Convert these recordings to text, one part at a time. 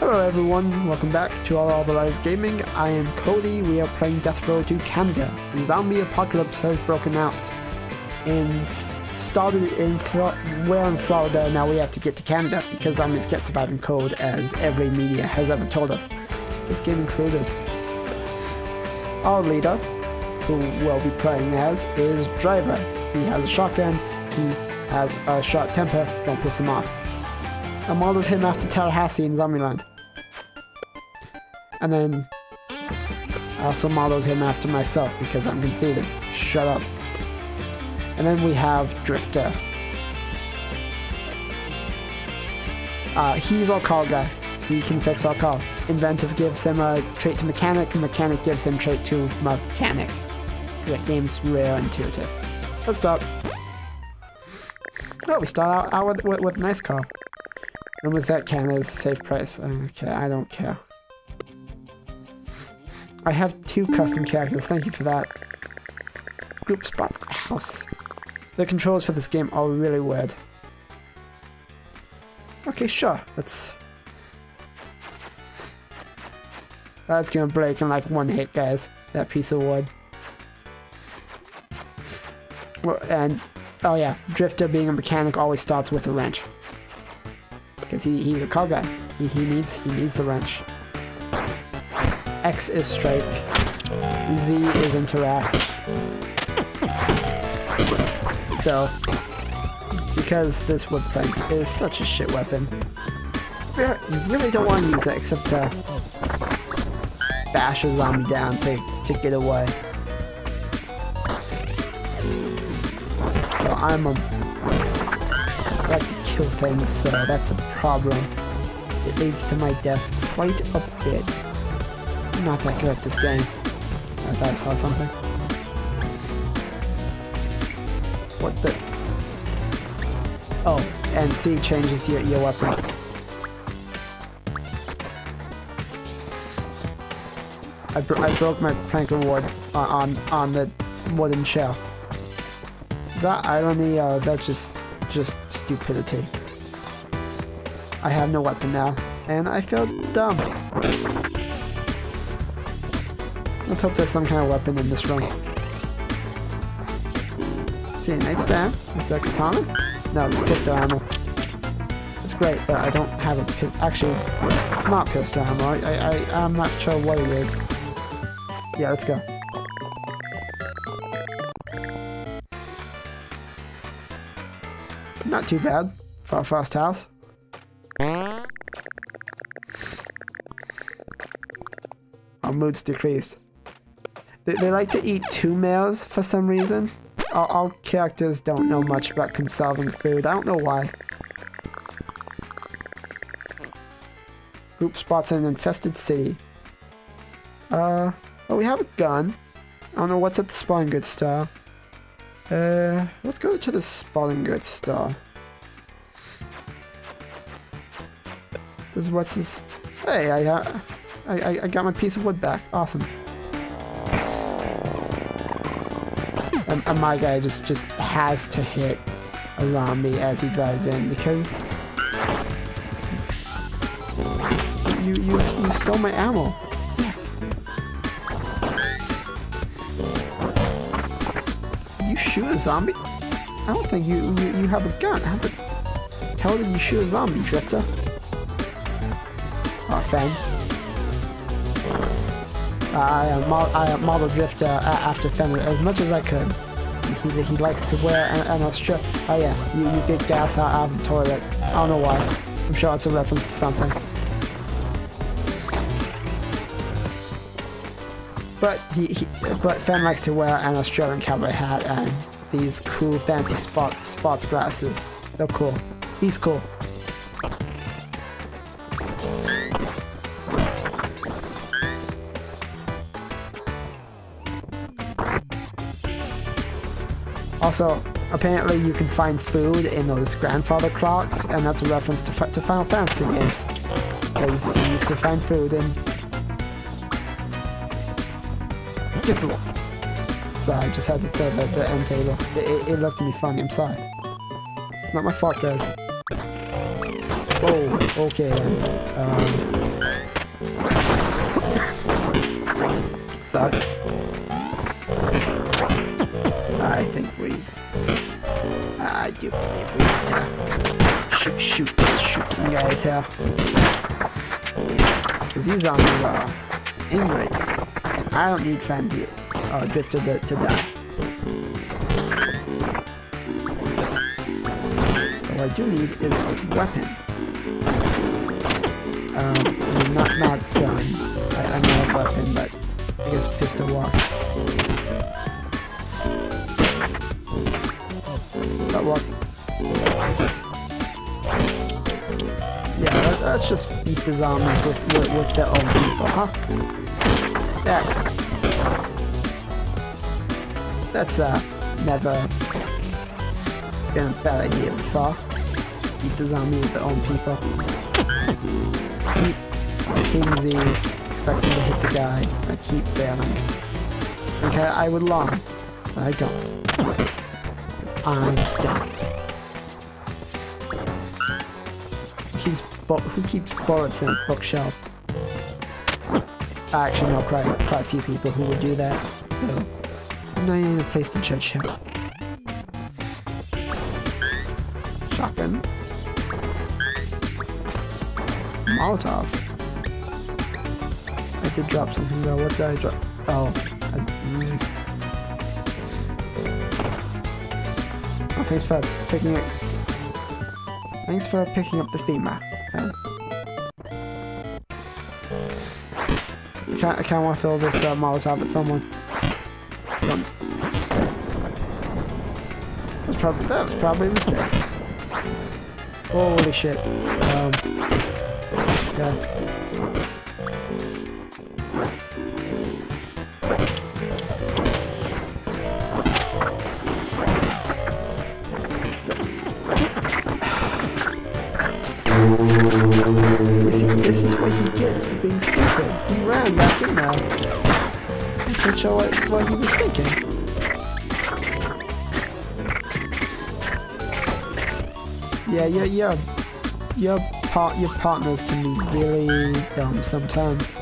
Hello everyone, welcome back to All the Lives Gaming. I am Cody. We are playing Death Road to Canada. The zombie apocalypse has broken out. And started in Flo- we're in Florida. Now we have to get to Canada because zombies get surviving cold, as every media has ever told us. This game included. Our leader, who we'll be playing as, is Driver. He has a shotgun. He has a short temper. Don't piss him off. I modeled him after Tallahassee in Zombieland. And then I also modeled him after myself because I'm conceited. Shut up. And then we have Drifter. Uh, he's our car guy. He can fix our car. Inventive gives him a trait to mechanic, and mechanic gives him trait to mechanic. That game's real intuitive. Let's start. Oh, we start out, out with, with, with a nice car. With that Canada's safe price. Okay, I don't care. I have two custom characters. Thank you for that. Group spot house. The controls for this game are really weird. Okay, sure. Let's. That's gonna break in like one hit, guys. That piece of wood. Well, and oh yeah, Drifter being a mechanic always starts with a wrench because he, he's a car guy. He, he needs he needs the wrench. X is strike. Z is interact. Though, because this wood plank is such a shit weapon, you really don't want to use it except to bash a zombie down to, to get away. So I'm a I like to kill things, so that's a problem. It leads to my death quite a bit. I'm not that good at this game. I thought I saw something. What the? Oh, and C changes your, your weapons. I, I broke my plank of wood on, on, on the wooden shell. That irony or is that just just stupidity. I have no weapon now, and I feel dumb. Let's hope there's some kind of weapon in this room. See a nightstand? Is that katana? No, it's pistol ammo. It's great, but I don't have it because Actually, it's not pistol ammo. I, I, I'm not sure what it is. Yeah, let's go. Not too bad for our first house. Our mood's decreased. They, they like to eat two meals for some reason. Our characters don't know much about conserving food. I don't know why. Group spots an infested city. Uh, well, we have a gun. I don't know what's at the spawn goods store. Uh, let's go to the spawning goods store. This what's this? Hey, I, uh, I, I got my piece of wood back. Awesome. And, and my guy just just has to hit a zombie as he drives in because you you you stole my ammo. You shoot a zombie? I don't think you, you, you have a gun. How the hell did you shoot a zombie, Drifter? Oh, Fen. I, uh, mod I modeled Drifter after Fen as much as I could. He, he likes to wear an, an strip. Oh yeah, you, you get gas out, out of the toilet. I don't know why. I'm sure it's a reference to something. But he, he, but Fen likes to wear an Australian cowboy hat and these cool fancy spot spots glasses. They're cool. He's cool. Also, apparently you can find food in those grandfather clocks, and that's a reference to, to Final Fantasy games. Because you used to find food in... It's a lot. So I just had to throw the, the end table. It, it, it looked to me funny, I'm sorry. It's not my fault, guys. Oh, okay then. Um... I think we... I do believe we need to shoot, shoot, shoot some guys here. Because these zombies are angry. And I don't need Fendi uh, Drifter to, to die. What I do need is a weapon. Um, not, not gun. I, I know a weapon, but I guess pistol walk. That works. Yeah, let, us just beat the zombies with, with, with their own people, huh? Yeah. That's, uh, never been a bad idea before. Beat the zombie with their own people. Keep Kingsley expecting to hit the guy, and keep failing. Okay, I would lie, but I don't. I'm done. Who keeps, who keeps bullets in a bookshelf? I actually know quite, quite a few people who would do that, so I'm not in a place to judge him. Shotgun. Molotov. I did drop something though. What did I drop? Oh. Thanks for picking it. Thanks for picking up the FEMA. I can't, I can't want to throw this uh, Molotov at someone. Don't. That's probably that was probably a mistake. Holy shit. Um, yeah. See, this is what he gets for being stupid. He ran back in there. Not sure what, what he was thinking. Yeah, your your your part your partners can be really dumb sometimes.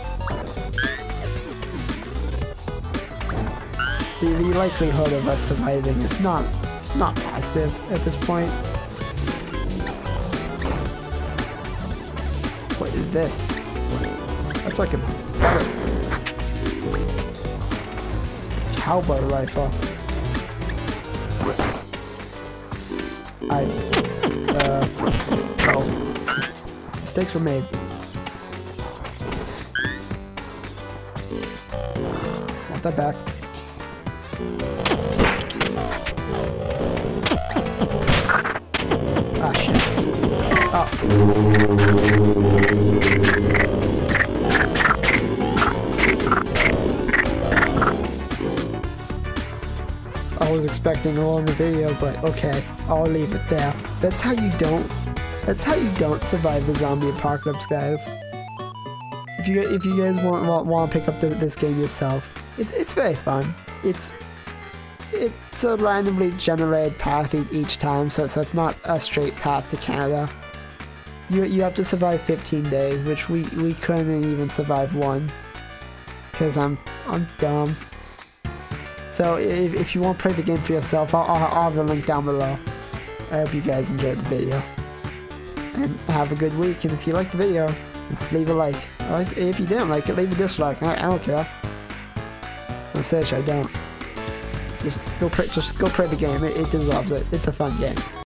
The, the likelihood of us surviving is not it's not positive at this point. What is this? That's like a cowboy rifle. I, uh, oh, mistakes were made. Want that back. Oh. I was expecting a longer video, but okay, I'll leave it there. That's how you don't, that's how you don't survive the zombie apocalypse, guys. If you if you guys want want, want to pick up the, this game yourself, it's it's very fun. It's it's a randomly generated path each time, so so it's not a straight path to Canada. You you have to survive 15 days, which we we couldn't even survive one, cause I'm I'm dumb. So if, if you want to play the game for yourself, I'll, I'll, have a link down below. I hope you guys enjoyed the video. And have a good week, and if you liked the video, leave a like. If, if you didn't like it, leave a dislike. I, I don't care. I said I don't. Just go play, just go play the game. It, it deserves it. It's a fun game.